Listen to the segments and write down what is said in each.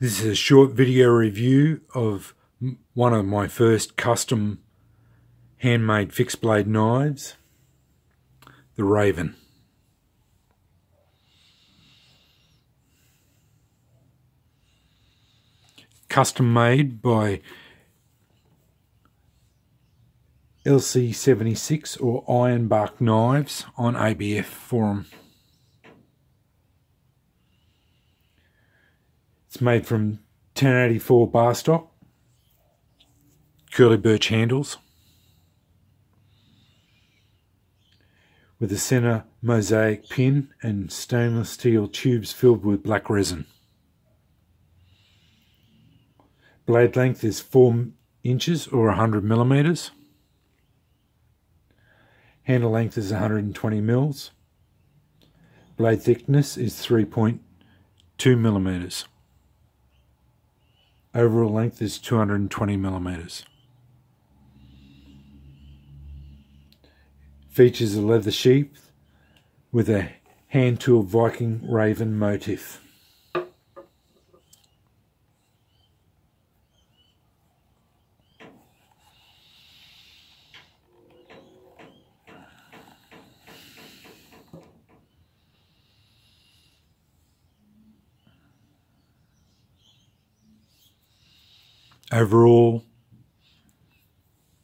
This is a short video review of one of my first custom handmade fixed blade knives, the Raven. Custom made by LC76 or Ironbark Knives on ABF forum. It's made from 1084 bar stock, curly birch handles, with a center mosaic pin and stainless steel tubes filled with black resin. Blade length is 4 inches or 100 millimeters. Handle length is 120 mils. Blade thickness is 3.2 millimeters. Overall length is 220 millimeters. Features a leather sheath with a hand tool Viking Raven motif. Overall,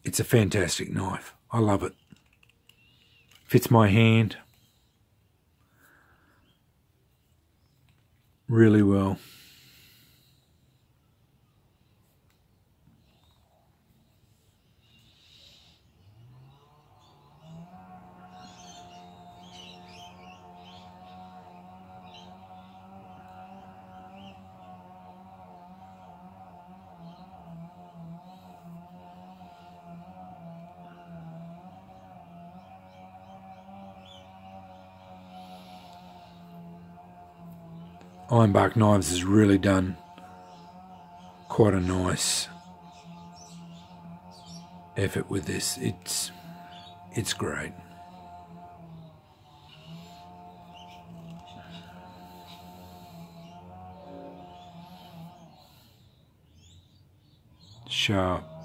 it's a fantastic knife. I love it. Fits my hand really well. Ironbark Knives has really done quite a nice effort with this. It's it's great. Sharp.